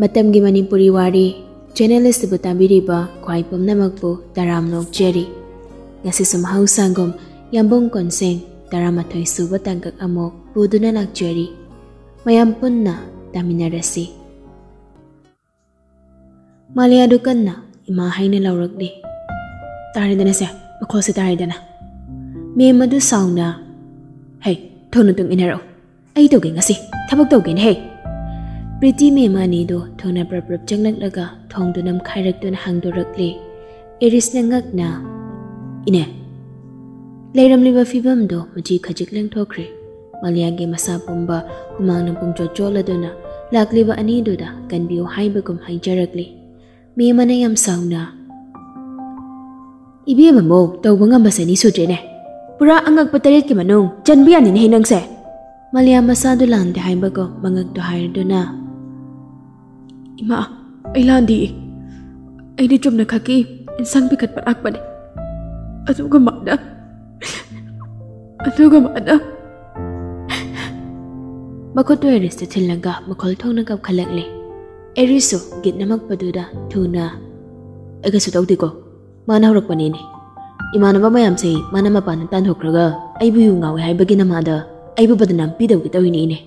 ꯃꯇꯝꯒꯤ ꯃꯅꯤꯄꯨꯔꯤ ꯋꯥꯔꯤ ꯆꯦꯅꯦꯜ ꯑꯁꯤꯕꯨ ꯇꯥꯕꯤꯔꯤꯕ ꯈ꯭ꯋꯥꯏ ꯄꯨꯝꯅꯃꯛꯄꯨ ꯇꯔꯥꯝ ꯅꯣꯛꯆꯔꯤ ꯉꯁꯤꯁꯨ ꯃꯍꯧꯁꯥꯒꯨꯝ ꯌꯥꯝꯕꯨꯡ ꯀꯣꯟꯁꯦꯡ ꯇꯔꯥꯃꯥꯊꯣꯏ ꯁꯨꯕ ꯇꯥꯡꯀꯛ ꯑꯃꯨꯛ ꯄꯨꯗꯨꯅ ꯂꯥꯛꯆꯔꯤ ꯃꯌꯥꯝ ꯄꯨꯟꯅ ꯇꯥꯃꯤꯟꯅꯔꯁꯤ ꯃꯥꯂꯤꯌꯥꯗꯨ ꯀꯟꯅ ꯏꯃꯥ ꯍꯩꯅ ꯂꯧꯔꯛꯂꯤ ꯇꯥꯔꯦꯗꯅ ꯁꯦ ꯃꯈꯣꯜꯁꯦ ꯇꯥꯔꯦꯗꯅ ꯃꯦꯝ ꯑꯗꯨ ꯁꯥꯎꯅ ꯍꯩ ꯊꯣꯡꯅ ꯇꯨꯡ ꯏꯟꯅꯔꯛꯎ ꯑꯩ ꯇꯧꯒꯦ ꯉꯁꯤ ꯊꯕꯛ ꯇꯧꯒꯦꯅ ꯍꯦ Pritime mani do thona praprup changnak laga thong do nam khairak don hang do rakli. Eris na ngak na. Ine. Leiram liba fibam do maji khajik lang thokri. Maliage masa pomba humang nam pungcho chola do na lakli ba ani do da kan biu hai ba kum hai jarakli. Me mana yam saung na. Ibi ma mo tau banga masa ni sujre ne. Pura angak patarit ki manung chan bian ni hinang se. Malia masa do lang de hai ba ko mangak do hai do na ima ailan di aini chumna khaki insan bi khat parak bane aduga mana aduga mana makoto eris te thilanga makol thongna kap khalakle eriso git namak paduda thuna aga su tawdi ko mana horak pani ni imanaba mayam sei mana ma pan tan hokraga aibu yu ngawe hai bagina mada aibu badnam pi dawgi tawini ne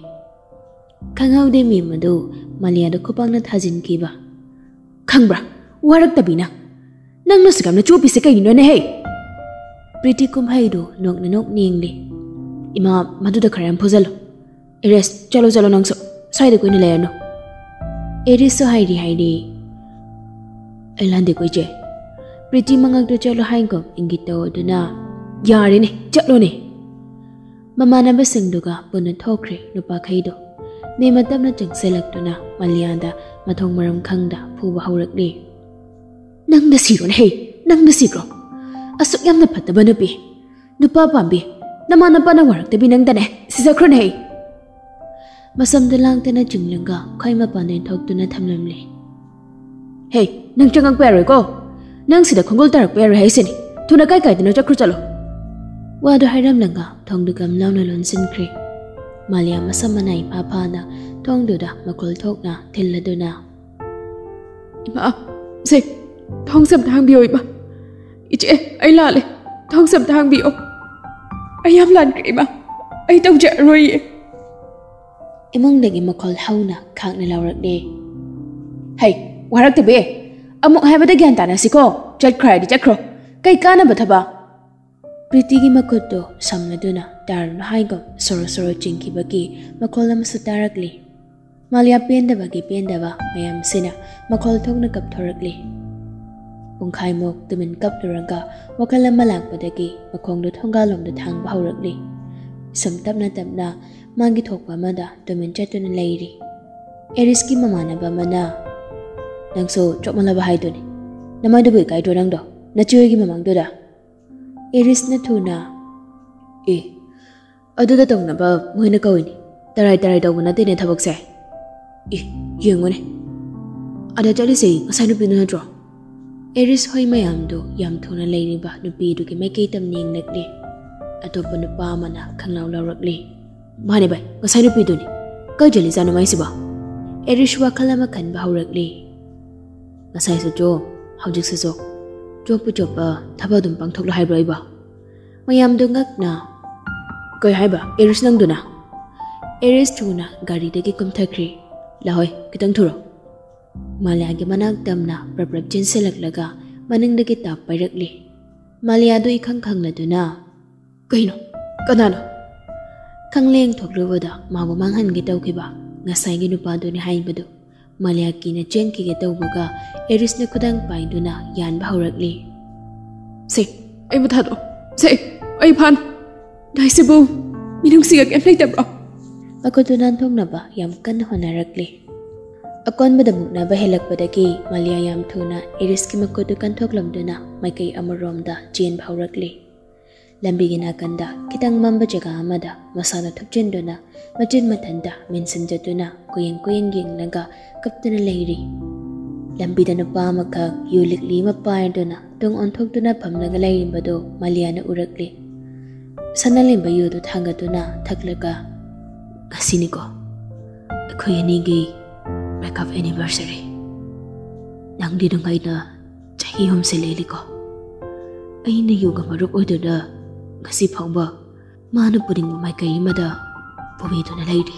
khangau de mi madu Maliada kopang na thajin kiba. Kangbra, warak tabina. Nang nasigam na chupi si kayo na hey. Pretty kumhay do nok na nok niingli. Ima maduda karayang pozalo. Eres, chalo chalo nang so. Sai de ko nilayan no. Eres so hay di hay di. Elan de ko je. Pretty mangag do chalo hay ko ingito do na. Yari ne, chalo ne. Mamanabasing do ka punat hokre nupakay do. Ma'am ꯇꯞꯅ ꯆꯪꯁꯤꯜꯂꯛꯇꯨꯅ ꯃꯂꯤꯌꯥꯗ ꯃꯊꯣꯡ ꯃꯔꯝ ꯈꯪꯗ ꯐꯨꯕ ꯍꯧꯔꯛꯂꯤ ꯅꯪꯅ ꯁꯤꯔꯣꯅꯦ ꯍꯦ ꯅꯪꯅ ꯁꯤꯈ꯭ꯔꯣ ꯑꯁꯨꯛ ꯌꯥꯝꯅ ꯐꯠꯇꯕ ꯅꯨꯄꯤ ꯅꯨꯄꯥ ꯄꯥꯝꯕꯤ ꯅꯃꯥ ꯅꯄꯥꯅ ꯋꯥꯔꯛꯇꯕꯤ ꯅꯪꯗꯅꯦ ꯁꯤꯖꯈ꯭ꯔꯣꯅꯦ ꯍꯦ ꯃꯁꯝꯗ ꯂꯥꯡꯇꯅ ꯆꯤꯡꯂꯒ ꯈ꯭ꯋꯥꯏ ꯃꯄꯥꯟꯗ ꯊꯣꯛꯇꯨꯅ ꯊꯝꯂꯝꯂꯤ ꯍꯦ ꯅꯪ ꯆꯪꯉꯛꯄ ꯌꯥꯔꯣꯏꯀꯣ ꯅꯪ ꯁꯤꯗ ꯈꯣꯡꯒꯣꯜ ꯇꯥꯔꯛꯄ ꯌꯥꯔꯣꯏ ꯍꯥꯏꯁꯤꯅꯤ ꯊꯨꯅ ꯀꯥꯏ ꯀꯥꯏꯗꯅꯣ ꯆꯠꯈ꯭ꯔꯣ ꯆꯠꯂꯣ ꯋꯥꯗꯨ ꯍꯥꯏꯔꯝꯂꯒ ꯊꯣꯡꯗꯨ ꯒꯝ ꯂꯥꯎꯅ ꯂꯣꯟꯁꯤꯟꯈ꯭ꯔꯦ malya masamanai papana thongduda makul thokna thilladuna ima se thong sam thang bioi ima. iche ai la le thong sam thang bioi ai am lan kai ma ai tau ja roi ye imang dagi makul hauna khang ne lawrak de. Hey warak te be amuk hai eh. bada gyan ta na siko. Chat khrai di chakro kai kana ba? ꯄ꯭ꯔꯤꯇꯤꯒꯤ ꯃꯈꯨꯠꯇꯨ ꯁꯝꯂꯗꯨꯅ ꯇꯥꯔꯨꯅꯨ ꯍꯥꯏꯒꯨꯝ ꯁꯣꯔꯣ ꯁꯣꯔꯣ ꯆꯤꯡꯈꯤꯕꯒꯤ ꯃꯈꯣꯜ ꯑꯃꯁꯨ ꯇꯥꯔꯛꯂꯤ ꯃꯥꯂꯤꯌꯥ ꯄꯦꯟꯗꯕꯒꯤ ꯄꯦꯟꯗꯕ ꯃꯌꯥꯝꯁꯤꯅ ꯃꯈꯣꯜ ꯊꯣꯛꯅ ꯀꯞꯊꯣꯔꯛꯂꯤ ꯄꯨꯡꯈꯥꯏꯃꯨꯛ ꯇꯨꯃꯤꯟ ꯀꯞꯂꯨꯔꯒ ꯋꯥꯈꯜ ꯑꯃ ꯂꯥꯛꯄꯗꯒꯤ ꯃꯈꯣꯡꯗꯨ ꯊꯣꯡꯒꯥꯜꯂꯣꯝꯗ ꯊꯥꯡꯕ ꯍꯧꯔꯛꯂꯤ ꯁꯨꯝ ꯇꯞꯅ ꯇꯞꯅ ꯃꯥꯒꯤ ꯊꯣꯛꯄ ꯑꯃꯗ ꯇꯨꯃꯤꯟ ꯆꯠꯇꯨꯅ ꯂꯩꯔꯤ ꯑꯦꯔꯤꯁꯀꯤ ꯃꯃꯥꯟꯅꯕ ꯑꯃꯅ ꯅꯪꯁꯨ ꯆꯣꯞꯃꯜꯂꯕ ꯍꯥꯏꯗꯨꯅꯤ ꯅꯃꯥꯏꯗꯨꯕꯨ ꯏꯀꯥꯏꯗ꯭ꯔꯣ ꯅꯪꯗꯣ ꯅꯆꯦꯍꯣꯏꯒꯤ ꯃꯃꯥꯡꯗꯨꯗ Irisna thuna e aduda tawna ba moina kawini tarai tarai tawna tene thabak se e yengone ada chali se ngasai nu pinu hatro Eris hoi mayam do yam thuna leini ba nu pi du ki mai kei tam ning nà, le atopa nu pa mana khangnau law rak le mane bai ngasai nu pi du ni kai jali janu mai siba Eris wa khala ma khan ba haurak le ngasai su jo dịch su jo chop chop thaba dum pang thok la hai bai ba mayam du ngak na koi hai ba eris nang du na eris chu na gari de ki cái thakri thua. hoi kitang thuro malaya manak tâm na praprak chin à, laga maning de ki tap pai rắc li malaya du khăng khăng là du na kai no kana no Khăng leng thok lu vừa đó, ma bố mang han gi tau ki ba ngasai gi nu pa du ni hai ba du ꯀꯤꯅ ꯆꯦꯟꯈꯤꯒꯦ ꯇꯧꯕꯒ ꯑꯦꯔꯤꯁꯅ ꯈꯨꯗꯥꯡ ꯄꯥꯏꯗꯨꯅ ꯌꯥꯟꯕ ꯍꯧꯔꯛꯂꯤ ꯁꯦ ꯑꯩꯕꯨ ꯊꯥꯗꯣꯛꯑꯣ ꯁꯦ ꯑꯩ ꯐꯥꯟ ꯗꯥꯏꯁꯤꯕꯨ ꯃꯤꯅꯨꯡꯁꯤꯒ ꯀꯩꯝ ꯂꯩꯇꯕ꯭ꯔꯣ ꯃꯈꯨꯠꯇꯨ ꯅꯥꯟꯊꯣꯛꯅꯕ ꯌꯥꯝ ꯀꯟꯅ ꯍꯣꯠꯅꯔꯛꯂꯤ ꯑꯀꯣꯟꯕꯗ ꯃꯨꯛꯅꯕ ꯍꯦꯜꯂꯛꯄꯗꯒꯤ ꯃꯥꯂꯤꯌꯥ ꯌꯥꯝ ꯊꯨꯅ ꯑꯦꯔꯤꯁꯀꯤ ꯃꯈꯨꯠꯇꯨ ꯀꯟꯊꯣꯛꯂꯝꯗꯨꯅ ꯃꯥꯏꯀꯩ ꯑꯃꯔꯣꯝꯗ ꯆꯦꯟꯕ ꯍꯧꯔꯛꯂꯤ ꯂꯝꯕꯤꯒꯤ ꯅꯥꯀꯟꯗ ꯈꯤꯇꯪ ꯃꯝꯕ ꯖꯒꯥ ꯑꯃꯗ ꯃꯁꯥꯅ ꯊꯨꯞꯆꯤꯟꯗꯨꯅ ꯃꯆꯤꯟ ꯃꯊꯟꯇ ꯃꯦꯟꯁꯤꯟꯖꯗꯨꯅ ꯀꯨꯌꯦꯡ ꯀꯨꯌꯦꯡ ꯌꯦꯡꯂꯒ ꯀꯞꯇꯨꯅ ꯂꯩꯔꯤ ꯂꯝꯕꯤꯗ ꯅꯨꯄꯥ ꯑꯃꯈꯛ ꯌꯨ ꯂꯤꯛꯂꯤ ꯑꯃ ꯄꯥꯏꯗꯨꯅ ꯇꯨꯡ ꯑꯣꯟꯊꯣꯛꯇꯨꯅ ꯐꯝꯂꯒ ꯂꯩꯔꯤꯕꯗꯨ ꯃꯥꯂꯤꯌꯥꯅ ꯎꯔꯛꯂꯤ ꯁꯅꯥꯂꯦꯝꯕ ꯌꯨꯗꯨ ꯊꯥꯡꯒꯠꯇꯨꯅ ꯊꯛꯂꯒ ꯉꯁꯤꯅꯤꯀꯣ ꯑꯩꯈꯣꯏ ꯑꯅꯤꯒꯤ breakup anniversary ꯅꯪꯗꯤ ꯅꯨꯡꯉꯥꯏꯅ ꯆꯍꯤ ꯑꯍꯨꯝꯁꯦ ꯂꯦꯜꯂꯤꯀꯣ ꯑꯩꯅ ꯌꯣꯒ ꯃꯔꯨꯞ ꯑꯣꯏꯗꯨꯅ ꯉꯁꯤ ꯐꯥꯎꯕ ꯃꯥꯅ ꯄꯨꯅꯤꯡꯕ ꯃꯥꯏꯀꯩ ꯑꯃꯗ ꯄꯨꯕꯤꯗꯨꯅ ꯂꯩꯔꯤ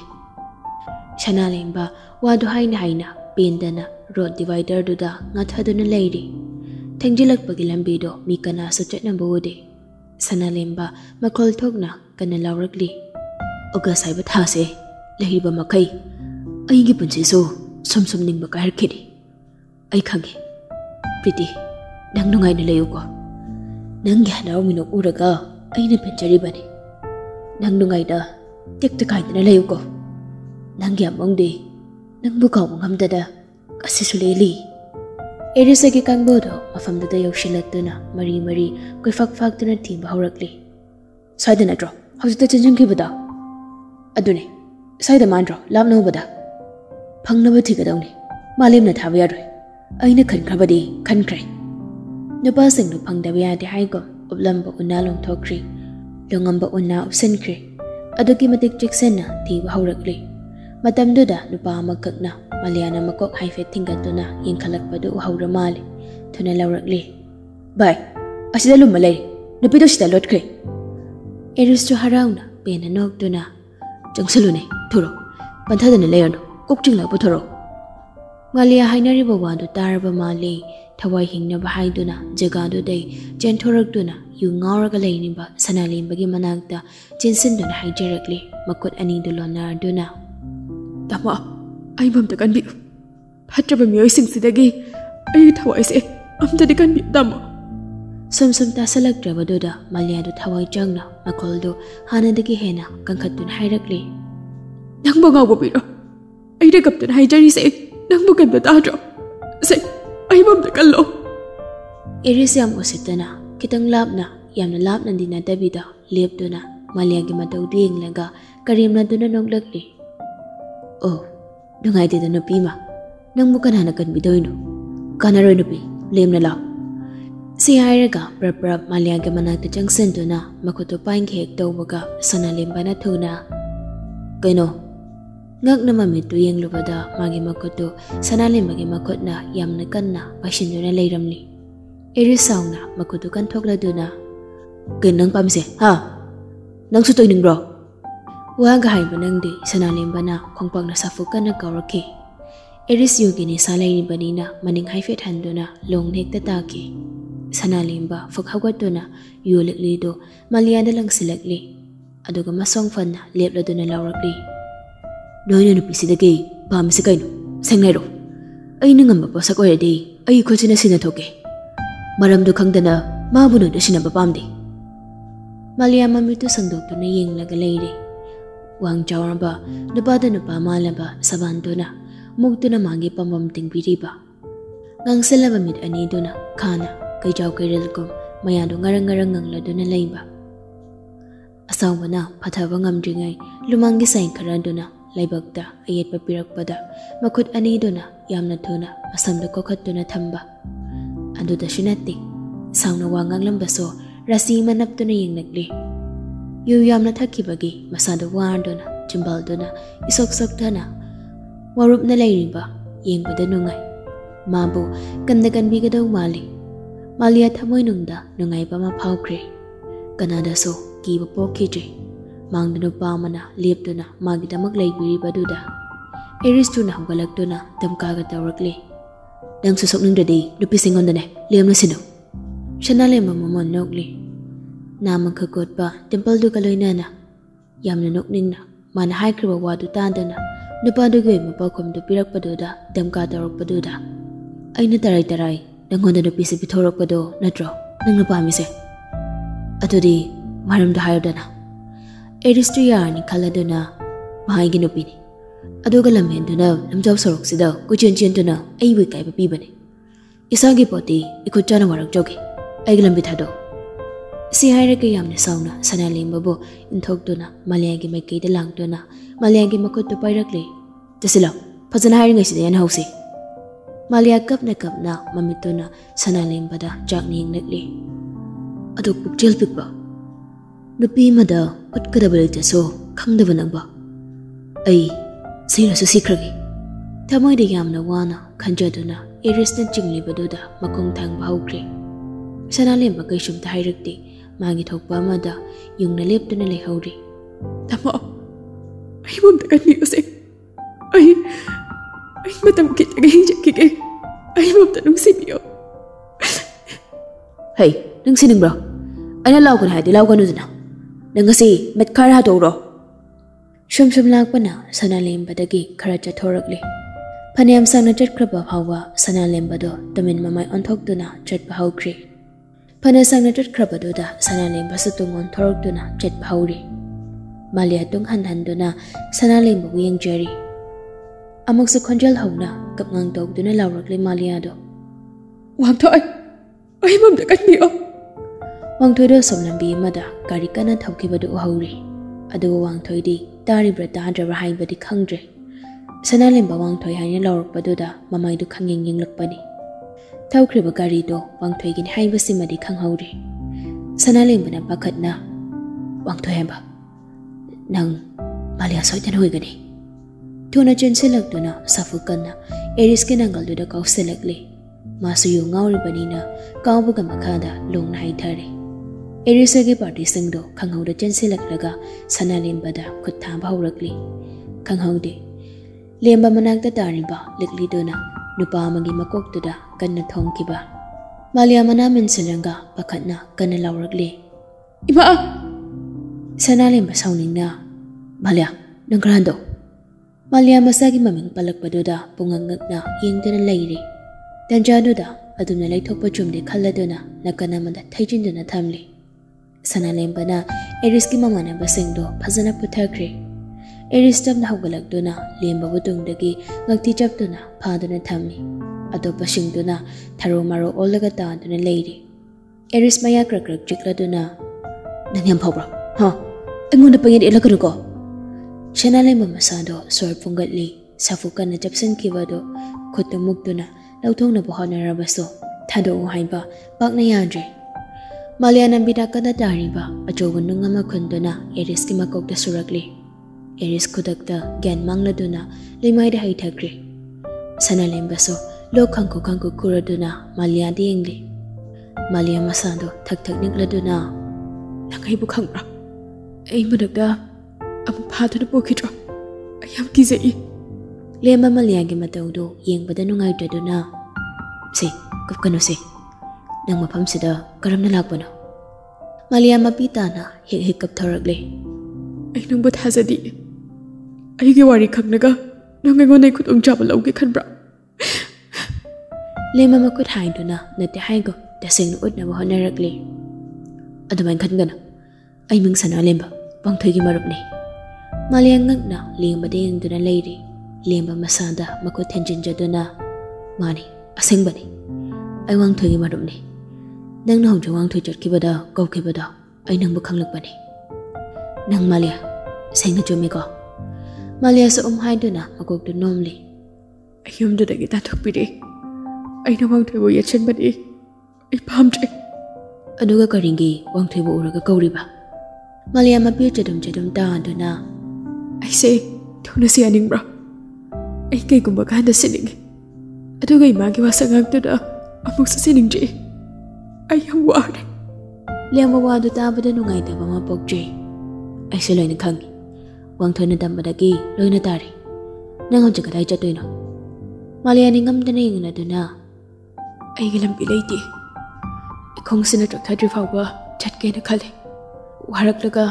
ꯁꯅꯥꯂꯦꯝꯕ ꯋꯥꯗꯨ ꯍꯥꯏꯅ ꯍꯥꯏꯅ ꯄꯦꯟꯗꯅ ꯔꯣꯗ ꯗꯤꯚꯥꯏꯗꯔꯗꯨꯗ ꯉꯥꯊꯗꯨꯅ ꯂꯩꯔꯤ ꯊꯦꯡꯖꯤꯜꯂꯛꯄꯒꯤ ꯂꯝꯕꯤꯗꯣ ꯃꯤ ꯀꯅꯥꯁꯨ ꯆꯠꯅꯕ ꯎꯗꯦ ꯁꯅꯥꯂꯦꯝꯕ ꯃꯈꯣꯜ ꯊꯣꯛꯅ ꯀꯟꯅ ꯂꯥꯎꯔꯛꯂꯤ ꯑꯣꯒꯁ ꯍꯥꯏꯕ ꯊꯥꯁꯦ ꯂꯩꯔꯤꯕ ꯃꯈꯩ ꯑꯩꯒꯤ ꯄꯨꯟꯁꯤꯁꯨ ꯁꯨꯝ ꯁꯨꯝ ꯅꯤꯡꯕ ꯀꯥꯏꯔꯛꯈꯤꯅꯤ ꯑꯩ ꯈꯪꯉꯦ ꯄ꯭ꯔꯤꯇꯤ ꯅꯪ ꯅꯨꯡꯉꯥꯏꯅ ꯂꯩꯌꯨꯀꯣ ꯅꯪꯒꯤ ꯍꯔꯥꯎ ꯃꯤꯅꯣꯛ ꯎꯔꯒ ꯑꯩꯅ ꯄꯦꯟꯖꯔꯤꯕꯅꯤ ꯅꯪ ꯅꯨꯡꯉꯥꯏꯅ ꯇꯦꯛꯇ ꯀꯥꯏꯗꯅ ꯂꯩꯌꯨꯀꯣ ꯅꯪꯒꯤ ꯑꯃꯣꯡꯗꯤ ꯅꯪꯕꯨ ꯀꯥꯎꯕ ꯉꯝꯗꯅ ꯑꯁꯤꯁꯨ ꯂꯦꯜꯂꯤ ꯑꯦꯔꯤꯁꯒꯤ ꯀꯥꯡꯕꯨꯗꯣ ꯃꯐꯝꯗꯨꯗ ꯌꯧꯁꯤꯜꯂꯛꯇꯨꯅ ꯃꯔꯤ ꯃꯔꯤ ꯀꯣꯏꯐꯥꯛ ꯐꯥꯛꯇꯨꯅ ꯊꯤꯕ ꯍꯧꯔꯛꯂꯤ ꯁ꯭ꯋꯥꯏꯗ ꯅꯠꯇ꯭ꯔꯣ ꯍꯧꯖꯤꯛꯇ ꯆꯦꯟꯁꯤꯟꯈꯤꯕꯗꯣ ꯑꯗꯨꯅꯦ ꯁ꯭ꯋꯥꯏꯗ ꯃꯥꯟꯗ꯭ꯔꯣ ꯂꯥꯞꯅ ꯎꯕꯗ ꯐꯪꯅꯕ ꯊꯤꯒꯗꯧꯅꯤ ꯃꯥꯂꯦꯝꯅ ꯊꯥꯕ ꯌꯥꯔꯣꯏ ꯑꯩꯅ ꯈꯟꯈ꯭ꯔꯕꯗꯤ ꯈꯟꯈ꯭ꯔꯦ ꯅꯨꯄꯥꯁꯤꯡꯗꯨ ꯐꯪꯗꯕ ꯌꯥꯗꯦ ꯍꯥꯏꯒꯨꯝ uplamba una longthokri longamba una upsankri adugi matik chiksena thiba haurakli matamduda nupa amakakna maliyana makok haifet thingatuna yengkhalakpadu uhaura mali thuna laurakli. Bai asida lumma lei nupido sida lotkri eristo harauna, pena nokduna changsalune thuro. Panthadana leyano kokching lapu thuro malia hainariba wandu taraba mali thawai hingnaba haiduna jagadudai centhoraqduna yu ngauraga leyniba sanalinbagi managda chinsinduna haijarakli makut anidu lonarduna. Tama aibamta kanbiu fatraba miyoisingsidagi ayu thawaise amtadi kanbiu tama. Sum sum tasalakdrabaduda malyadu thawai jangna makoldu hanadagi hena kankhatun hairakli. Nangbo ngawbo biro aida kaptun haijarise nangbo kanbiu tadro sai ꯑꯩꯕꯨ ꯑꯝꯇ ꯀꯜꯂꯣ ꯑꯦꯔꯤꯁ ꯌꯥꯝ ꯎꯁꯤꯠꯇꯅ ꯈꯤꯇꯪ ꯂꯥꯞꯅ ꯌꯥꯝꯅ ꯂꯥꯞꯅꯗꯤ ꯅꯠꯇꯕꯤꯗ ꯂꯦꯞꯇꯨꯅ ꯃꯥꯂꯤꯌꯥꯒꯤ ꯃꯇꯧꯗꯨ ꯌꯦꯡꯂꯒ ꯀꯔꯦꯝꯅꯗꯨꯅ ꯅꯣꯛꯂꯛꯂꯤ ꯑꯣ ꯅꯨꯡꯉꯥꯏꯇꯦꯗ ꯅꯨꯄꯤꯃ ꯅꯪꯕꯨ ꯀꯅꯥꯅ ꯀꯟꯕꯤꯗꯣꯏꯅꯣ ꯀꯥꯟꯅꯔꯣꯏ ꯅꯨꯄꯤ ꯂꯦꯝꯅ ꯂꯥꯎ ꯁꯤ ꯍꯥꯏꯔꯒ ꯄ꯭ꯔꯞ ꯄ꯭ꯔꯞ ꯃꯥꯂꯤꯌꯥꯒꯤ ꯃꯅꯥꯛꯇ ꯆꯪꯁꯤꯟꯗꯨꯅ ꯃꯈꯨꯠꯇꯨ ꯄꯥꯏꯟꯒꯦ ꯍꯦꯛ ꯇꯧꯕꯒ ꯁꯅꯥꯂꯦꯝꯕꯅ ꯊꯨꯅ ꯀꯩꯅꯣ ngak na mami tuyang lubada magi makoto sanali magi makot na yam na kan na pashin na layram ni erisaw na makoto kan thok la duna ganang pamse, ha? Nang su toy ning bro? Wa ga hai banang de sanali bana khongpang na safu kan na kawrake eris yogi ni salai ni bani na maning hai fet han duna long nek ta ta ki sanalimba fakhawatuna yolikli do da lang silakli aduga masong fan lepladuna lawrakli ꯅꯣꯏꯅ ꯅꯨꯄꯤꯁꯤꯗꯒꯤ ꯄꯥꯝꯃꯤꯁꯤ ꯀꯩꯅꯣ ꯁꯦꯡꯅꯩꯔꯣ ꯑꯩꯅ ꯉꯝꯕ ꯄꯣꯠꯁꯛ ꯑꯣꯏꯔꯗꯤ ꯑꯩ ꯈꯨꯠꯁꯤꯅ ꯁꯤꯟꯅꯊꯣꯛꯀꯦ ꯃꯔꯝꯗꯨ ꯈꯪꯗꯅ ꯃꯥꯕꯨ ꯅꯣꯏꯅ ꯁꯤꯟꯅꯕ ꯄꯥꯝꯗꯦ ꯃꯥꯂꯤꯌꯥ ꯃꯃꯤꯠꯇꯨ ꯁꯪꯗꯣꯛꯇꯨꯅ ꯌꯦꯡꯂꯒ ꯂꯩꯔꯤ ꯋꯥꯡ ꯆꯥꯎꯔꯕ ꯅꯨꯄꯥꯗ ꯅꯨꯄꯥ ꯃꯥꯜꯂꯕ ꯁꯕꯥꯟꯗꯨꯅ ꯃꯨꯛꯇꯨꯅ ꯃꯥꯒꯤ ꯄꯥꯝꯕꯝ ꯇꯤꯡꯕꯤꯔꯤꯕ ꯉꯥꯡꯁꯤꯜꯂꯕ ꯃꯤꯠ ꯑꯅꯤꯗꯨꯅ ꯈꯥꯅ ꯀꯩꯖꯥꯎ ꯀꯩꯔꯦꯜꯒꯨꯝ ꯃꯌꯥꯗꯨ ꯉꯔꯪ ꯉꯔꯪ ꯉꯪꯂꯗꯨꯅ ꯂꯩꯕ ꯑꯁꯥꯎꯕꯅ ꯐꯊꯕ ꯉꯝꯗ꯭ꯔꯤꯉꯩ ꯂꯨꯃꯥꯡꯒꯤ ꯁꯥꯏꯟ ꯈꯔꯗꯨꯅ ꯂꯩꯕꯛꯇ ꯑꯌꯦꯠꯄ ꯄꯤꯔꯛꯄꯗ ꯃꯈꯨꯠ ꯑꯅꯤꯗꯨꯅ ꯌꯥꯝꯅ ꯊꯨꯅ ꯃꯁꯝꯗꯨ ꯀꯣꯛꯈꯠꯇꯨꯅ ꯊꯝꯕ ꯑꯗꯨꯗꯁꯨ ꯅꯠꯇꯦ ꯁꯥꯎꯅ ꯋꯥ ꯉꯥꯡꯂꯝꯕꯁꯨ ꯔꯥꯁꯤ ꯑꯃ ꯅꯞꯇꯨꯅ ꯌꯦꯡꯂꯛꯂꯤ ꯌꯨ ꯌꯥꯝꯅ ꯊꯛꯈꯤꯕꯒꯤ ꯃꯁꯥꯗꯨ ꯋꯥꯔꯗꯨꯅ ꯆꯤꯝꯕꯥꯜꯗꯨꯅ ꯏꯁꯣꯛ ꯁꯣꯛꯊꯅ ꯋꯥꯔꯨꯞꯅ ꯂꯩꯔꯤꯕ ꯌꯦꯡꯕꯗ ꯅꯨꯡꯉꯥꯏ ꯃꯥꯕꯨ ꯀꯟꯅ ꯀꯟꯕꯤꯒꯗꯧ ꯃꯥꯜꯂꯤ ꯃꯥꯂꯤꯌꯥ ꯊꯃꯣꯏꯅꯨꯡꯗ ꯅꯨꯡꯉꯥꯏꯕ ꯑꯃ ꯐꯥꯎꯈ꯭ꯔꯦ ꯀꯅꯥꯗꯁꯨ ꯀꯤꯕ ꯄꯣꯛꯈꯤꯗ꯭ꯔꯦ mangdana pamana leptuna magidamak leibiribaduda Eristuna hawgalaktuna tamkaga tawrakli nang susokningdadi nupisingondane lemnasinu shana lemamamon nokli namang kakotpa templeduga loinana yamna nokninna mana haikriba wadu tandana nupadugi mapakomdu pirakpaduda tamka tawrakpaduda aina tarai tarai nangonda Atu đi, natro nang napamise atudi maramda na. Eritrea ni Khaladona mahai gi nupi ni aduga lamen dana lamjau sorok sida kuchen chen dana ai wi kai pi bane isa gi poti iko chana warak joge ai lambi thado si hai re ke yamne sauna sana lemba bo inthok dona malaya gi mai ke de lang dona malaya gi makot to pairak le tasila phajana hai ngai sida yan hausi. Malia kap na kap na mamitona na, lemba da jak ning nakli aduk pukchel pikba nupi mada ꯎꯠꯀꯗꯕ ꯂꯩꯇꯁꯨ ꯈꯪꯗꯕ ꯅꯪꯕ ꯑꯩ ꯁꯤꯔꯁꯨ ꯁꯤꯈ꯭ꯔꯒꯦ ꯊꯃꯣꯏꯗ ꯌꯥꯝꯅ ꯋꯥꯅ ꯈꯟꯖꯗꯨꯅ ꯏꯔꯤꯁꯅ ꯆꯤꯡꯂꯤꯕꯗꯨꯗ ꯃꯈꯣꯡ ꯊꯥꯡꯕ ꯍꯧꯈ꯭ꯔꯦ ꯁꯅꯥꯂꯦꯝꯕ ꯀꯩꯁꯨꯝꯇ ꯍꯥꯏꯔꯛꯇꯦ ꯃꯥꯒꯤ ꯊꯣꯛꯄ ꯑꯃꯗ ꯌꯨꯡꯅ ꯂꯦꯞꯇꯨꯅ ꯂꯩꯍꯧꯔꯤ ꯇꯥꯃꯣ ꯑꯩꯕꯨ ꯑꯝꯇ ꯀꯟꯕꯤꯌꯨꯁꯦ ꯑꯩ ꯑꯩ ꯃꯇꯝ ꯈꯤꯇꯪ ꯍꯤꯡꯖꯈꯤꯒꯦ ꯑꯩꯕꯨ ꯑꯝꯇ ꯅꯨꯡꯁꯤꯕꯤꯌꯣ ꯍꯩ ꯅꯨꯡꯁꯤꯅꯤꯡꯕ꯭ꯔꯣ ꯑꯩꯅ ꯂꯥꯎꯒꯅꯤ ꯍꯥꯏꯗꯤ ꯂꯥꯎꯒꯅꯨꯗꯅ ꯅꯪ ꯉꯁꯤ ꯃꯤꯠ ꯈꯔ ꯍꯥꯗꯣꯛꯎꯔꯣ ꯁꯨꯝ ꯁꯨꯝ ꯂꯥꯛꯄꯅ ꯁꯅꯥꯂꯦꯝꯕꯗꯒꯤ ꯈꯔ ꯆꯠꯊꯣꯔꯛꯂꯤ ꯐꯅꯌꯥꯝ ꯁꯥꯡꯅ ꯆꯠꯈ꯭ꯔꯕ ꯐꯥꯎꯕ ꯁꯅꯥꯂꯦꯝꯕꯗꯣ ꯇꯨꯃꯤꯟ ꯃꯃꯥꯏ ꯑꯣꯟꯊꯣꯛꯇꯨꯅ ꯆꯠꯄ ꯍꯧꯈ꯭ꯔꯦ ꯐꯅ ꯁꯥꯡꯅ ꯆꯠꯈ꯭ꯔꯕꯗꯨꯗ ꯁꯅꯥꯂꯦꯝꯕꯁꯨ ꯇꯨꯡ ꯑꯣꯟꯊꯣꯔꯛꯇꯨꯅ ꯆꯠꯄ ꯍꯧꯔꯤ ꯃꯥꯂꯤꯌꯥ ꯇꯨꯡ ꯍꯟꯍꯟꯗꯨꯅ ꯁꯅꯥꯂꯦꯝꯕꯕꯨ ꯌꯦꯡꯖꯔꯤ ꯑꯃꯨꯛꯁꯨ ꯈꯣꯟꯖꯦꯜ ꯍꯧꯅ ꯀꯞꯉꯥꯡ ꯇꯧꯗꯨꯅ ꯂꯥꯎꯔꯛꯂꯤ ꯃꯥꯂꯤꯌꯥꯗꯣ ꯋꯥꯡꯊꯣꯛꯑꯣꯏ ꯑꯩꯕꯨ ꯑꯝꯇ ꯀꯟꯕꯤꯌꯣ ꯋꯥꯡꯊꯣꯏꯗꯣ ꯁꯣꯝ ꯂꯝꯕꯤ ꯑꯃꯗ ꯒꯥꯔꯤ ꯀꯟꯅ ꯊꯧꯈꯤꯕꯗꯨ ꯎꯍꯧꯔꯤ ꯑꯗꯨꯒ ꯋꯥꯡꯊꯣꯏꯗꯤ ꯇꯥꯔꯤꯕ꯭ꯔꯥ ꯇꯥꯗ꯭ꯔꯕ꯭ꯔꯥ ꯍꯥꯏꯕꯗꯤ ꯈꯪꯗ꯭ꯔꯦ ꯁꯅꯥꯂꯦꯝꯕ ꯋꯥꯡꯊꯣꯏ ꯍꯥꯏꯅ ꯂꯥꯎꯔꯛꯄꯗꯨꯗ ꯃꯃꯥꯏꯗꯨ ꯈꯪꯌꯦꯡ ꯌꯦꯡꯂꯛꯄꯅꯤ ꯊꯧꯈ꯭ꯔꯤꯕ ꯒꯥꯔꯤꯗꯣ ꯋꯥꯡꯊꯣꯏꯒꯤꯅꯤ ꯍꯥꯏꯕꯁꯤꯃꯗꯤ ꯈꯪꯍꯧꯔꯤ ꯁꯅꯥꯂꯦꯝꯕꯅ ꯄꯥꯈꯠꯅ ꯋꯥꯡꯊꯣꯏ ꯍꯥꯏꯕ ꯅꯪ ꯃꯥꯂꯤꯌꯥ ꯁꯣꯏꯗꯅ ꯑꯣꯏꯒꯅꯤ ꯊꯨꯅ ꯆꯦꯟꯁꯤꯜꯂꯛꯇꯨꯅ ꯁꯥꯐꯨ ꯀꯟꯅ ꯑꯦꯔꯤꯁꯀꯤ ꯅꯪꯒꯜꯗꯨꯗ ꯀꯥꯎꯁꯤꯜꯂꯛꯂꯤ ꯃꯥꯁꯨ ꯌꯨ ꯉꯥꯎꯔꯤꯕꯅꯤꯅ ꯀꯥꯎꯕꯒ ꯃꯈꯥꯗ ꯂꯣꯡꯅ ꯍꯩꯊꯔꯦ ꯑꯦꯔꯤꯁꯒꯤ ꯄꯥꯔꯇꯤꯁꯤꯡꯗꯣ ꯈꯪꯍꯧꯗ ꯆꯦꯟꯁꯤꯜꯂꯛꯂꯒ ꯁꯅꯥꯂꯦꯝꯕꯗ ꯈꯨꯠ ꯊꯥꯕ ꯍꯧꯔꯛꯂꯤ ꯈꯪꯍꯧꯗꯦ ꯂꯦꯝꯕ ꯃꯅꯥꯛꯇ ꯇꯥꯔꯤꯕ ꯂꯤꯛꯂꯤꯗꯨꯅ ꯅꯨꯄꯥ ꯑꯃꯒꯤ ꯃꯀꯣꯛꯇꯨꯗ ꯀꯟꯅ ꯊꯣꯝꯈꯤꯕ ꯃꯥꯂꯤꯌꯥ ꯃꯅꯥ ꯃꯦꯟꯁꯤꯜꯂꯒ ꯄꯥꯈꯠꯅ ꯀꯟꯅ ꯂꯥꯎꯔꯛꯂꯤ ꯏꯃꯥ ꯁꯅꯥꯂꯦꯝꯕ ꯁꯥꯎꯅꯤꯡꯅ ꯃꯥꯂꯤꯌꯥ ꯅꯪ ꯈꯔ ꯍꯟꯗꯣ ꯃꯥꯂꯤꯌꯥ ꯃꯁꯥꯒꯤ ꯃꯃꯤꯡ ꯄꯜꯂꯛꯄꯗꯨꯗ ꯄꯨꯡꯉꯛ-ꯉꯛꯅ ꯌꯦꯡꯗꯨꯅ ꯂꯩꯔꯤ ꯇꯟꯖꯥꯗꯨꯗ ꯑꯗꯨꯝꯅ ꯂꯩꯊꯣꯛꯄ ꯆꯨꯝꯗꯦ ꯈꯜꯂꯗꯨꯅ ꯅꯥꯀꯟ ꯑꯃꯗ ꯊꯩꯖꯤꯟꯗꯨꯅ ꯊꯝꯂꯤ sanalembana Erisgi mamanaba singdo phajana puthakri Eris tapna haugalakduna lemba butungdagi ngakti chapduna phaduna thammi do na, tharo maro olaga na leiri Eris maya krakrak chikladuna nangyam phobra ha angonda pangin elakunu ko. Sanalemba masado swar pungatli safukana chapsan kibado khotamukduna lauthongna bohanarabaso thado haiba pakna yandre Malianambina kana tariba achoban nung ama kunduna Aries ki makok da surakli. Aries kudakta gyan mangladuna limai da haithakri. Sana limbaso lo kangku kangku kuraduna Malian di ingli. Malian masando thak thak nikladuna. Nangai bu kangra. Ay madagda amu phadu na bukitra. Ayam kizai. Lemba Malian gi matawdo yeng badanu ngai daduna. Si, kapkano si. Si. ꯅꯪ ꯃꯐꯝꯁꯤꯗ ꯀꯔꯝꯅ ꯂꯥꯛꯄꯅꯣ ꯃꯥꯂꯤꯌꯥ ꯃꯄꯤ ꯇꯥꯅ ꯍꯦꯛ ꯍꯦꯛ ꯀꯞꯊꯧꯔꯛꯂꯤ ꯑꯩ ꯅꯪꯕꯨ ꯊꯥꯖꯗꯤ ꯑꯩꯒꯤ ꯋꯥꯔꯤ ꯈꯪꯂꯒ ꯅꯪ ꯑꯩꯉꯣꯟꯗ ꯈꯨꯗꯣꯡꯆꯥꯕ ꯂꯧꯒꯦ ꯈꯟꯕ꯭ꯔꯥ ꯂꯦꯝꯕ ꯃꯈꯨꯠ ꯍꯥꯏꯗꯨꯅ ꯅꯠꯇꯦ ꯍꯥꯏꯒꯣ ꯇꯁꯦꯡꯅ ꯎꯠꯅꯕ ꯍꯣꯠꯅꯔꯛꯂꯤ ꯑꯗꯨꯃꯥꯏꯅ ꯈꯟꯒꯅꯨ ꯑꯩ ꯃꯤꯡ ꯁꯅꯥꯂꯦꯝꯕ ꯄꯥꯡꯊꯣꯏꯒꯤ ꯃꯔꯨꯞꯅꯤ ꯃꯥꯂꯤꯌꯥ ꯉꯛꯅ ꯂꯦꯝꯕꯗ ꯌꯦꯡꯗꯨꯅ ꯂꯩꯔꯤ ꯂꯦꯝꯕ ꯃꯁꯥꯗ ꯃꯈꯨꯠ ꯊꯦꯟꯖꯤꯟꯖꯗꯨꯅ ꯃꯥꯅꯤ ꯑꯁꯦꯡꯕꯅꯤ ꯑꯩ ꯋꯥꯡꯊꯣꯏꯒꯤ ꯃꯔꯨꯞꯅꯤ ꯅꯪꯅ ꯍꯧꯖꯤꯛ ꯋꯥꯡꯊꯣꯏ ꯆꯠꯈꯤꯕꯗ ꯀꯧꯈꯤꯕꯗ ꯑꯩ ꯅꯪꯕꯨ ꯈꯪꯂꯛꯄꯅꯤ ꯅꯪ ꯃꯥꯂꯤꯌꯥ ꯁꯦꯡꯅ ꯆꯨꯝꯃꯤꯀꯣ ꯃꯥꯂꯤꯌꯥꯁꯨ ꯎꯝ ꯍꯥꯏꯗꯨꯅ ꯃꯀꯣꯛꯇꯨ ꯅꯣꯝꯂꯤ ꯑꯩ ꯌꯨꯝꯗꯨꯗꯒꯤ ꯇꯥꯟꯊꯣꯛꯄꯤꯔꯦ ꯑꯩꯅ ꯋꯥꯡꯊꯣꯏꯕꯨ ꯌꯦꯠꯁꯤꯟꯕꯅꯤ ꯑꯩ ꯄꯥꯝꯗ꯭ꯔꯦ ꯑꯗꯨꯒ ꯀꯔꯤꯒꯤ ꯋꯥꯡꯊꯣꯏꯕꯨ ꯎꯔꯒ ꯀꯧꯔꯤꯕ ꯃꯥꯂꯤꯌꯥ ꯃꯄꯤ ꯆꯗꯨꯝ ꯆꯗꯨꯝ ꯇꯥꯗꯨꯅ ꯑꯩꯁꯦ ꯊꯨꯅ ꯁꯤꯍꯟꯅꯤꯡꯕ꯭ꯔꯥ ꯑꯩ ꯀꯩꯒꯨꯝꯕ ꯀꯥꯟꯗ ꯁꯤꯅꯤꯡꯉꯤ ꯑꯗꯨꯒ ꯏꯃꯥꯒꯤ ꯋꯥꯁꯛꯉꯥꯛꯇꯨꯗ ꯑꯃꯨꯛꯁꯨ ꯁꯤꯅꯤꯡꯗ꯭ꯔꯤ ꯑꯩ ꯌꯥꯝ ꯋꯥꯔꯦ ꯂꯦꯝꯕ ꯋꯥꯗꯨ ꯇꯥꯕꯗ ꯅꯨꯡꯉꯥꯏꯇꯕ ꯑꯃ ꯄꯣꯛꯆꯩ ꯑꯩꯁꯨ ꯂꯣꯏꯅ ꯈꯪꯉꯤ ꯋꯥꯡꯊꯣꯏꯅ ꯇꯝꯕꯗꯒꯤ ꯂꯣꯏꯅ ꯇꯥꯔꯤ ꯅꯪ ꯍꯧꯖꯤꯛ ꯀꯗꯥꯏ ꯆꯠꯇꯣꯏꯅꯣ ꯃꯥꯂꯤꯌꯥ ꯅꯤꯡꯉꯝꯗꯅ ꯌꯦꯡꯅꯗꯨꯅ ꯑꯩꯒꯤ ꯂꯝꯕꯤ ꯂꯩꯇꯦ ꯏꯈꯣꯡꯁꯤꯅ ꯆꯣꯛꯊꯗ꯭ꯔꯤ ꯐꯥꯎꯕ ꯆꯠꯀꯦꯅ ꯈꯜꯂꯤ ꯋꯥꯔꯛꯂꯒ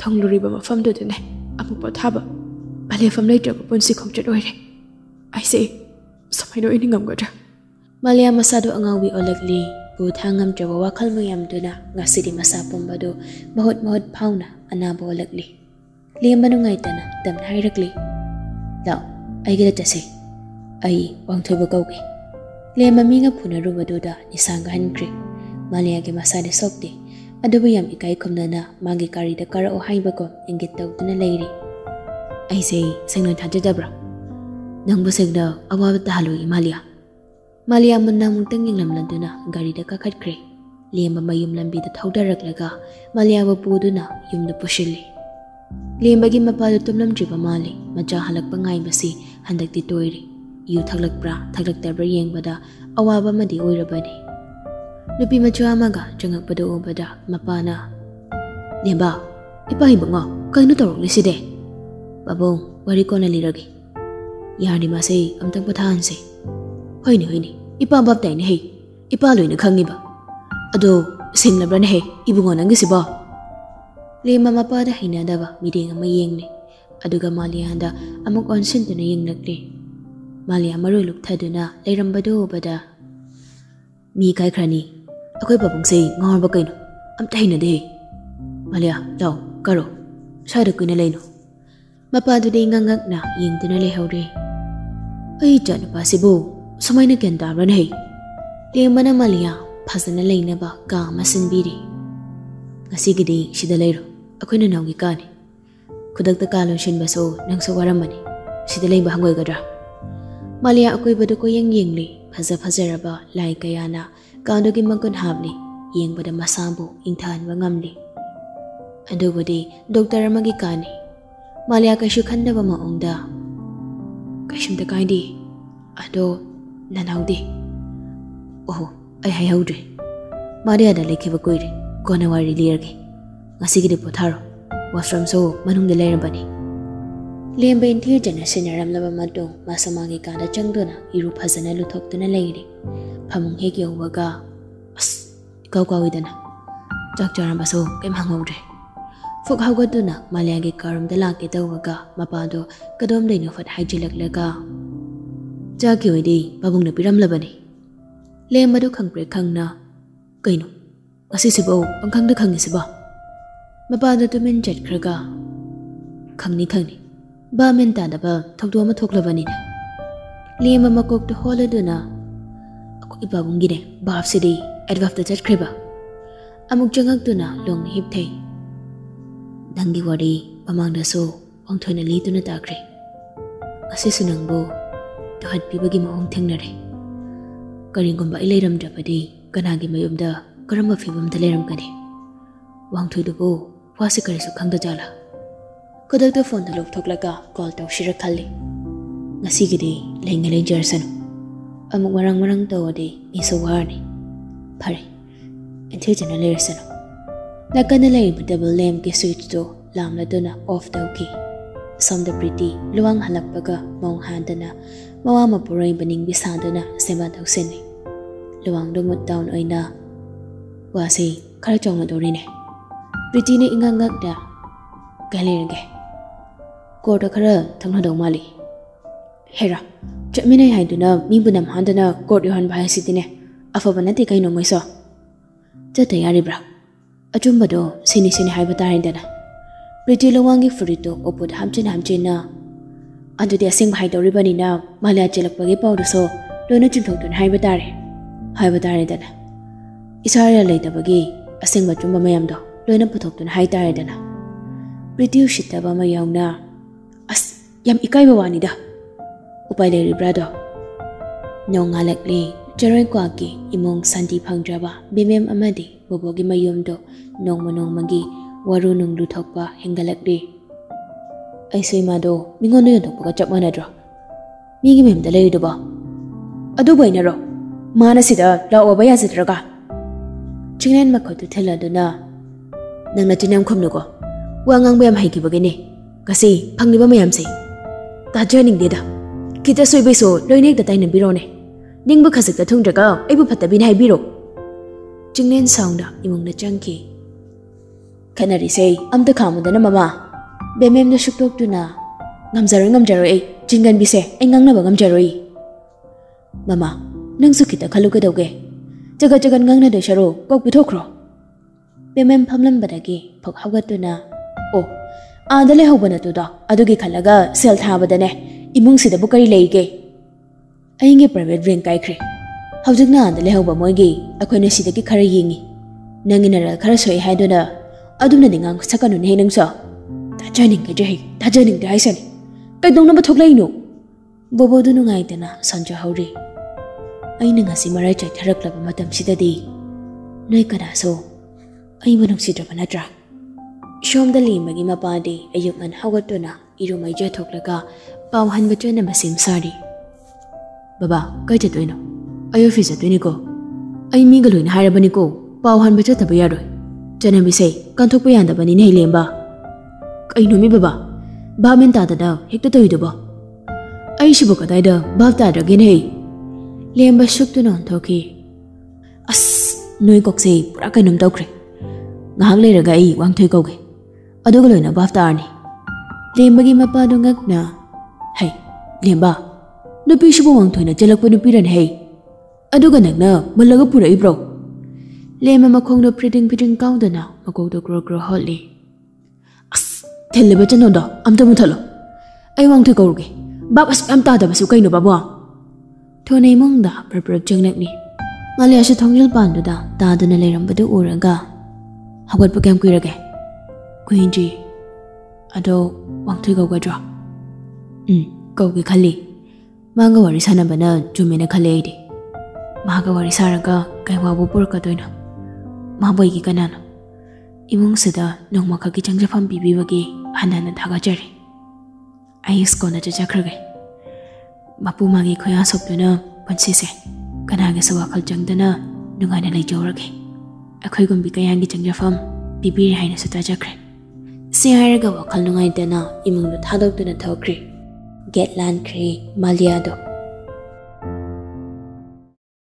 ꯊꯨꯡꯂꯨꯔꯤꯕ ꯃꯐꯝꯗꯨꯗꯅꯦ ꯑꯃꯨꯛ ꯄꯣꯊꯥꯕ ꯄꯂꯦꯐꯝ ꯂꯩꯇ꯭ꯔꯕ ꯄꯨꯟꯁꯤ ꯈꯣꯡꯆꯠ ꯑꯣꯏꯔꯦ ꯑꯩꯁꯦ ꯁꯨꯃꯥꯏꯅ ꯑꯣꯏꯅ ꯉꯝꯒꯗ꯭ꯔꯥ ꯃꯥꯂꯤꯌꯥ ꯃꯁꯥꯗꯣ ꯑꯉꯥꯎꯕꯤ ꯑꯣꯜꯂꯛꯂꯤ ꯄꯨ ꯊꯥꯡꯉꯝꯗ꯭ꯔꯕ ꯋꯥꯈꯜ ꯃꯌꯥꯝꯗꯨꯅ ꯉꯁꯤꯗꯤ ꯃꯁꯥ ꯄꯨꯝꯕꯗꯨ ꯃꯍꯨꯠ ꯃꯍꯨꯠ ꯐꯥꯎꯅ ꯑꯅꯥꯕ ꯑꯣꯜꯂꯛꯂꯤ ꯂꯦꯝꯕ ꯅꯨꯡꯉꯥꯏꯇꯅ ꯇꯝꯅ ꯍꯥꯏꯔꯛꯂꯤ ꯂꯥꯛꯑꯣ ꯑꯩꯒꯤꯗ ꯆꯠꯁꯤ ꯑꯩ ꯋꯥꯡꯊꯣꯏꯕ ꯀꯧꯒꯦ ꯂꯦꯝꯕ ꯃꯤꯒ ꯐꯨꯅꯔꯨꯕꯗꯨꯗ ꯅꯤꯁꯥꯡꯒꯍꯟꯈ꯭ꯔꯦ ꯃꯥꯂꯤꯌꯥꯒꯤ ꯃꯁꯥꯗꯤ ꯁꯣꯛꯇꯦ ꯑꯗꯨꯕꯨ ꯌꯥꯝ ꯏꯀꯥꯏ ꯈꯨꯝꯅꯅ ꯃꯥꯒꯤ ꯒꯥꯔꯤꯗ ꯀꯥꯔꯛꯑꯣ ꯍꯥꯏꯕꯒꯨꯝ ꯏꯪꯒꯤꯠ ꯇꯧꯗꯨꯅ ꯂꯩꯔꯤ ꯑꯩꯁꯦ ꯁꯦꯡꯅ ꯊꯥꯖꯗꯕ꯭ꯔꯥ ꯅꯪꯕꯨ ꯁꯦꯡꯅ ꯑꯋꯥꯕ ꯇꯥꯍꯜꯂꯣꯏ Malia Munna mungtang lamlanduna garida ka khatkre. Liam ma yum lambida thaudaraklega Malia wa puduna yumda pushili. Liam bagi mapadu tumlam jiba mali macha halak pangai basi handak ti toiri. Yu thaglak bra thaglak tabra yeng bada awaba madi oirabani. Nupi macha amaga jangak pada obada mapana. Liam ba, ipahi bango kainu tarok ni side. Babong, wari ko na liragi. Yari masai amtang pathaan sih. Hoi ni hoi ni. Ipa bab tay ni hei. Ipa lui na khang ni ba. Ado sing labran hei. Ibu ngon ang si ba. Le mama pa da hina da ba mideng ama yeng ni. Aduga Malia da amuk on sin na yeng nakri. Malia maru luk thaduna leiram bado bada. Mi kai khrani. Akoi babung sei ngor ba kaino. Am tay na de. Malia dau karo. Sai da kuina leino. Mapa du de ngangak na yeng tuna le haure. Ai jan pa sibu. sumaina kenda ran hei le mana malia phasana leinaba ka masin biri ngasigidi sida leiro akhoi naugi kani khudakta kalon shin baso nangso waramani sida leiba hangoi gadra malia akoi badu ko yeng yengli phaza phazaraba lai kayana ꯀꯥꯟꯗꯨꯒꯤ ꯃꯒꯨꯟ ꯍꯥꯞꯂꯤ ꯌꯦꯡꯕꯗ ꯃꯁꯥꯕꯨ ꯏꯪꯊꯍꯟꯕ ꯉꯝꯂꯤ ꯑꯗꯨꯕꯨꯗꯤ ꯗꯣꯛꯇꯔ ꯑꯃꯒꯤ ꯀꯥꯅꯤ ꯃꯥꯂꯤꯌꯥ ꯀꯩꯁꯨ ꯈꯟꯗꯕ ꯃꯑꯣꯡꯗ ꯀꯩꯁꯨꯝꯇ ꯀꯥꯏꯗꯦ ꯑꯗꯣ ꯅꯅꯥꯎꯗꯤ ꯑꯣꯍꯣ ꯑꯩ ꯍꯥꯏꯍꯧꯗ꯭ꯔꯦ ꯃꯥꯂꯤꯌꯥꯗ ꯂꯩꯈꯤꯕ ꯀꯨꯏꯔꯦ ꯀꯣꯟꯅ ꯋꯥꯔꯤ ꯂꯤꯔꯒꯦ ꯉꯁꯤꯒꯤꯗꯤ ꯄꯣꯊꯥꯔꯣ ꯋꯥꯁꯔꯨꯝꯁꯨ ꯃꯅꯨꯡꯗ ꯂꯩꯔꯕꯅꯤ ꯂꯦꯝꯕ ꯏꯟꯊꯤꯖꯅ ꯁꯤꯟꯅꯔꯝꯂꯕ ꯃꯇꯨꯡ ꯃꯥꯁ ꯃꯥꯒꯤ ꯀꯥꯗ ꯆꯪꯗꯨꯅ ꯏꯔꯨ ꯐꯖꯅ ꯂꯨꯊꯣꯛꯇꯨꯅ ꯂꯩꯔꯤ ꯐꯃꯨꯡ ꯍꯦꯛ ꯌꯧꯕꯒ ꯑꯁ ꯏꯀꯥꯎ ꯀꯥꯎꯏꯗꯅ ꯆꯥꯛ ꯆꯥꯔꯝꯕꯁꯨ ꯀꯩꯝ ꯍꯪꯍꯧꯗ꯭ꯔꯦ ꯐꯨꯛ ꯍꯧꯒꯠꯇꯨꯅ ꯃꯥꯂꯤꯌꯥꯒꯤ ꯀꯥꯔꯨꯝꯗ ꯂꯥꯛꯀꯦ ꯇꯧꯕꯒ ꯃꯄꯥꯗꯣ ꯀꯗꯣꯝꯗꯩꯅꯣ ꯐꯠ ꯍꯥꯏꯖꯤꯜꯂꯛꯂꯒ ꯆꯥꯛꯀꯤ ꯑꯣꯏꯗꯤ ꯄꯥꯕꯨꯡꯅ ꯄꯤꯔꯝꯂꯕꯅꯤ ꯂꯦꯝꯕꯗꯨ ꯈꯪꯄ꯭ꯔꯦ ꯈꯪꯅ ꯀꯩꯅꯣ ꯉꯁꯤꯁꯤꯕꯨ ꯄꯪꯈꯪꯗ ꯈꯪꯉꯤꯁꯤꯕꯣ ꯃꯄꯥꯗꯣ ꯇꯨꯃꯤꯟ ꯆꯠꯈ꯭ꯔꯒ ꯈꯪꯅꯤ ꯈꯪꯅꯤ ꯕꯥꯃꯦꯟ ꯇꯥꯗꯕ ꯊꯧꯗꯣꯛ ꯑꯃ ꯊꯣꯛꯂꯕꯅꯤꯅ ꯂꯦꯝꯕ ꯃꯀꯣꯛꯇꯣ ꯍꯣꯜꯂꯗꯨꯅ ꯏꯄꯥꯕꯨꯡꯒꯤꯅꯦ ꯕꯥꯞꯁꯤꯗꯤ ꯑꯦꯗꯚꯥꯞꯇ ꯆꯠꯈ꯭ꯔꯦꯕ ꯑꯃꯨꯛ ꯆꯪꯉꯛꯇꯨꯅ ꯂꯣꯡꯅ ꯍꯤꯞꯊꯩ ꯅꯪꯒꯤ ꯋꯥꯔꯤ ꯃꯃꯥꯡꯗꯁꯨ ꯋꯥꯡꯊꯣꯏꯅ ꯂꯤꯗꯨꯅ ꯇꯥꯈ꯭ꯔꯦ ꯉꯁꯤꯁꯨ ꯅꯪꯕꯨ ꯇꯧꯍꯠꯄꯤꯕꯒꯤ ꯃꯑꯣꯡ ꯊꯦꯡꯅꯔꯦ ꯀꯔꯤꯒꯨꯝꯕ ꯑꯩ ꯂꯩꯔꯝꯗ꯭ꯔꯕꯗꯤ ꯀꯅꯥꯒꯤ ꯃꯌꯨꯝꯗ ꯀꯔꯝꯕ ꯐꯤꯕꯝꯗ ꯂꯩꯔꯝꯒꯅꯤ ꯋꯥꯡꯊꯣꯏꯗꯨꯕꯨ ꯋꯥꯁꯤ ꯀꯔꯤꯁꯨ ꯈꯪꯗꯖꯥꯠꯂꯥ ꯈꯨꯗꯛꯇ ꯐꯣꯟꯗ ꯂꯧꯊꯣꯛꯂꯒ ꯀꯣꯜ ꯇꯧꯁꯤꯔ ꯈꯜꯂꯤ ꯉꯁꯤꯒꯤꯗꯤ ꯂꯩꯉ ꯂꯩꯖꯔꯁꯅꯨ ꯑꯃꯨꯛ ꯃꯔꯥꯡ ꯃꯔꯥꯡ ꯇꯧꯔꯗꯤ ꯃꯤꯁꯨ ꯋꯥꯔꯅꯤ ꯐꯔꯦ ꯏꯟꯊꯤꯖꯅ ꯂꯩꯔꯁꯅꯨ ꯅꯥꯀꯟꯗ ꯂꯩꯔꯤꯕ ꯗꯕꯜ ꯂꯦꯝꯞꯀꯤ ꯁ꯭ꯋꯤꯠꯆꯇꯨ ꯂꯥꯝꯂꯗꯨꯅ ꯑꯣꯐ ꯇꯧꯈꯤ ꯁꯣꯝꯗ ꯄ꯭ꯔꯤꯇꯤ ꯂꯨꯋꯥꯡ ꯍꯜꯂꯛꯄꯒ ꯃꯑꯣꯡ ꯍꯥꯟꯗꯅ mawa mapuray baning bisado na sema daw sini. Luwang dungot down ay na wasi karachong na dori ne. Pretty na ingangag na galirage. Korda kara thang na daw mali. Hera, chakmi na yahay duna mibu nam handa na kort yohan bahay siti ne. Afa ba nati kayo nungoy so. Chata yari bra. Achumba do sini sini hai batarin dana. Pretty luwangi furito opod hamchin hamchin na Andu dia sing bahai dori bani na malia jelak bagi pau doso loina chim thok dun hai batare. Hai batare dana. Isara lei da bagi asing ba chumba mayam do loina puthok dun hai tare dana. Pritiu shita ba mayam na as yam ikai ba wani da. Upai le ribra do. Nyonga lek li Jaroy kwa ki imong sandi pangdraba bimem amadi bobogi mayom do nong manong magi waru nung luthok ba hengalak di. ఐసీమాడు మింగొని డబ్బుగా చెప్పమనేడ్రా మీకు మేము తెలియదుబా అదుబైనరో మానసిద లావబ యాసిద్రగా చింగ్నైన్ మఖోతు థెలదునా నంగ్న చిన్యాం ఖమ్నుగో వాంగాంగ్ బయాం హైకిబగని కసి ఫంగిబ మయామ్సి తాజానింగ్దేదా కిత సోయిబైసో లోయినేక్ద తైన బిరోనే నింగ్బ ఖసిక్ద థుంగ్ద్రగా ఐబు ఫత్తబిన హైబిరో చింగ్నైన్ సాంగ్దా ఇముంగ్న చంకి కనరిసే అమ్త ఖాముదన మమా bé mem na shuk tok tu na. Ngam zaro ngam zaro ai chin gan bi se anh ngang na ba ngam zaro ai mama nang su kita khalu ka doge jaga jagan ngang na de sharo có bị thok ro bé mem phamlam ba da gi phok hawa tu na. O adale hawa na tu da adu gi khalaga sel tha ba da ne imung si da bu kari lấy ge Anh nghe private rank kai khre hawjik na adale mới moi gi akhoi na si da cái khara yingi nangina là khara soi hai do na adum ngang ningang sakanu ne nang sao? ꯍꯩ ꯊꯥꯖꯅꯤꯡꯗ꯭ꯔꯦ ꯍꯥꯏꯁꯅꯤ ꯀꯩꯗꯧꯅꯕ ꯊꯣꯛꯂꯛꯏꯅꯣ ꯕꯣꯕꯣꯗꯨ ꯅꯨꯡꯉꯥꯏꯇꯅ ꯁꯣꯟꯖꯍꯧꯔꯤ ꯑꯩꯅ ꯉꯁꯤ ꯃꯔꯥꯏ ꯆꯩꯊꯔꯛꯂꯕ ꯃꯇꯝꯁꯤꯗꯗꯤ ꯅꯣꯏ ꯀꯅꯥꯁꯨ ꯑꯩꯕꯨ ꯅꯨꯡꯁꯤꯗ꯭ꯔꯕ ꯅꯠꯇ꯭ꯔꯥ ꯁꯣꯝꯗ ꯂꯦꯝꯕꯒꯤ ꯃꯄꯥꯗꯤ ꯑꯌꯨꯛ ꯉꯟ ꯍꯧꯒꯠꯇꯨꯅ ꯏꯔꯨ ꯃꯩꯖꯊꯣꯛꯂꯒ ꯄꯥꯎ ꯍꯟꯕ ꯆꯠꯅꯕ ꯁꯦꯝ ꯁꯥꯔꯤ ꯕꯕꯥ ꯀꯥꯏ ꯆꯠꯇꯣꯏꯅꯣ ꯑꯩ ꯑꯣꯐꯤꯁ ꯆꯠꯇꯣꯏꯅꯤꯀꯣ ꯑꯩ ꯃꯤꯒ ꯂꯣꯏꯅ ꯍꯥꯏꯔꯕꯅꯤꯀꯣ ꯄꯥꯎ ꯍꯟꯕ ꯆꯠꯇꯕ ꯌꯥꯔꯣꯏ ꯆꯠꯅꯕꯤꯁꯦ ꯀꯥꯟꯊꯣꯛꯄ ꯌꯥꯗꯕꯅꯤꯅꯦ ꯍꯩꯂꯦꯝꯕ ꯀꯩꯅꯣꯃꯤ ꯕꯕꯥ ꯚꯥꯞ ꯃꯦꯟ ꯇꯥꯗꯅ ꯍꯦꯛꯇ ꯇꯧꯔꯤꯗꯨꯕꯣ ꯑꯩꯁꯤꯕꯨ ꯀꯗꯥꯏꯗ ꯚꯥꯞ ꯇꯥꯗ꯭ꯔꯒꯦꯅꯦ ꯍꯩ ꯂꯦꯝꯕ ꯁꯨꯛꯇꯨꯅ ꯑꯣꯟꯊꯣꯛꯈꯤ ꯑꯁ ꯅꯣꯏ ꯀꯣꯛꯁꯦ ꯄꯨꯔꯥ ꯀꯩꯅꯣꯝ ꯇꯧꯈ꯭ꯔꯦ ꯉꯥꯏꯍꯥꯛ ꯂꯩꯔꯒ ꯑꯩ ꯋꯥꯡꯊꯣꯏ ꯀꯧꯒꯦ ꯑꯗꯨꯒ ꯂꯣꯏꯅ ꯚꯥꯞ ꯇꯥꯔꯅꯤ ꯂꯦꯝꯕꯒꯤ ꯃꯄꯥꯗꯣ ꯉꯛꯅ ꯍꯩ ꯂꯦꯝꯕ ꯅꯨꯄꯤꯁꯤꯕꯨ ꯋꯥꯡꯊꯣꯏꯅ ꯆꯦꯜꯂꯛꯄ ꯅꯨꯄꯤꯔꯅꯦ ꯍꯩ ꯑꯗꯨꯒ ꯅꯪꯅ ꯃꯜꯂꯒ ꯄꯨꯔꯛꯏꯕ꯭ꯔꯣ ꯂꯦꯝꯕ ꯃꯈꯣꯡꯗꯣ ꯐ꯭ꯔꯤꯗꯤꯡ ꯐ꯭ꯔꯤꯗꯤꯡ ꯀꯥꯎꯗꯅ ꯃꯀꯣꯛꯇꯣ ꯒ꯭ꯔꯣ ꯒ꯭ꯔꯣ ꯍꯣꯠꯂꯤ ꯑꯁ ꯊꯤꯜꯂꯤꯕ ꯆꯅꯣꯗꯣ ꯑꯝꯇ ꯃꯨꯊꯠꯂꯣ ꯑꯩ ꯋꯥꯡꯊꯣꯏ ꯀꯧꯔꯨꯒꯦ ꯚꯥꯞ ꯑꯁꯨꯛ ꯌꯥꯝ ꯇꯥꯗꯕꯁꯨ ꯀꯩꯅꯣ ꯕꯥꯕꯨ ꯊꯨꯅ ꯏꯃꯨꯡꯗ ꯄ꯭ꯔꯞ ꯄ꯭ꯔꯞ ꯆꯪꯂꯛꯂꯤ ꯃꯥꯂꯦꯁꯨ ꯊꯣꯡꯖꯤꯜ ꯄꯥꯟꯗꯨꯗ ꯇꯥꯗꯨꯅ ꯂꯩꯔꯝꯕꯗꯨ ꯎꯔꯒ ꯍꯧꯒꯠꯄ ꯀꯌꯥꯝ ꯀꯨꯏꯔꯒꯦ ꯀꯨꯏꯗ꯭ꯔꯤ ꯑꯗꯣ ꯋꯥꯡꯊꯣꯏ ꯀꯧꯒꯗ꯭ꯔꯣ ꯎꯝ ꯀꯧꯒꯦ ꯈꯜꯂꯤ ꯃꯥꯒ ꯋꯥꯔꯤ ꯁꯥꯟꯅꯕꯅ ꯆꯨꯝꯃꯦꯅ ꯈꯜꯂꯦ ꯑꯩꯗꯤ ꯃꯥꯒ ꯋꯥꯔꯤ ꯁꯥꯔꯒ 이몽스다 농막하기 장접한 비비버기 하나는 다가자리 아이스코나 저작하게 마부마기 거야 속도는 번치세 가나에서 와갈 정도나 능안에 레이저르게 아코이건 비가양기 장접함 비비를 하인에서 다자크레 시하르가 와갈 능안에 되나 이몽도 타덕드는 더크리 겟란크리 말리아덕